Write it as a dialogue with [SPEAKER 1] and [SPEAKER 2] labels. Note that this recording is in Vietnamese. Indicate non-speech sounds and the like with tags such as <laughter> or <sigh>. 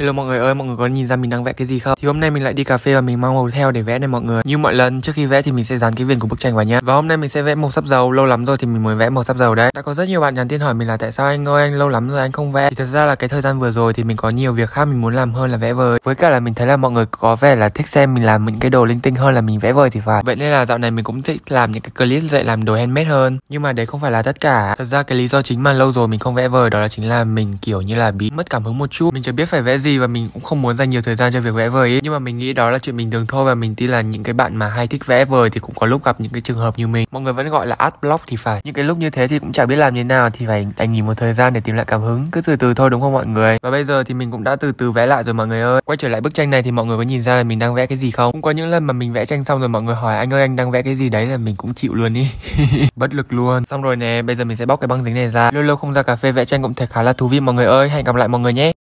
[SPEAKER 1] Hello mọi người ơi, mọi người có nhìn ra mình đang vẽ cái gì không? Thì hôm nay mình lại đi cà phê và mình mang màu theo để vẽ này mọi người. Như mọi lần trước khi vẽ thì mình sẽ dán cái viền của bức tranh vào nhá. Và hôm nay mình sẽ vẽ màu sắp dầu, lâu lắm rồi thì mình mới vẽ màu sắp dầu đấy. Đã có rất nhiều bạn nhắn tin hỏi mình là tại sao anh ơi, anh lâu lắm rồi anh không vẽ. Thì thật ra là cái thời gian vừa rồi thì mình có nhiều việc khác mình muốn làm hơn là vẽ vời. Với cả là mình thấy là mọi người có vẻ là thích xem mình làm những cái đồ linh tinh hơn là mình vẽ vời thì phải. Vậy nên là dạo này mình cũng thích làm những cái clip dạy làm đồ handmade hơn. Nhưng mà đấy không phải là tất cả. Thật ra cái lý do chính mà lâu rồi mình không vẽ vời đó là chính là mình kiểu như là bị mất cảm hứng một chút. Mình chưa biết phải vẽ gì và mình cũng không muốn dành nhiều thời gian cho việc vẽ vời ấy. Nhưng mà mình nghĩ đó là chuyện bình thường thôi và mình tin là những cái bạn mà hay thích vẽ vời thì cũng có lúc gặp những cái trường hợp như mình. Mọi người vẫn gọi là art block thì phải. Những cái lúc như thế thì cũng chẳng biết làm như nào thì phải đành nghỉ một thời gian để tìm lại cảm hứng. Cứ từ từ thôi đúng không mọi người? Và bây giờ thì mình cũng đã từ từ vẽ lại rồi mọi người ơi. Quay trở lại bức tranh này thì mọi người có nhìn ra là mình đang vẽ cái gì không? Cũng có những lần mà mình vẽ tranh xong rồi mọi người hỏi anh ơi, anh đang vẽ cái gì đấy là mình cũng chịu luôn đi <laughs> bất lực luôn. Xong rồi nè, bây giờ mình sẽ bóc cái băng dính này ra. Lâu lâu không ra cà phê vẽ tranh cũng thật khá là thú vị mọi người ơi. Hẹn gặp lại mọi người nhé.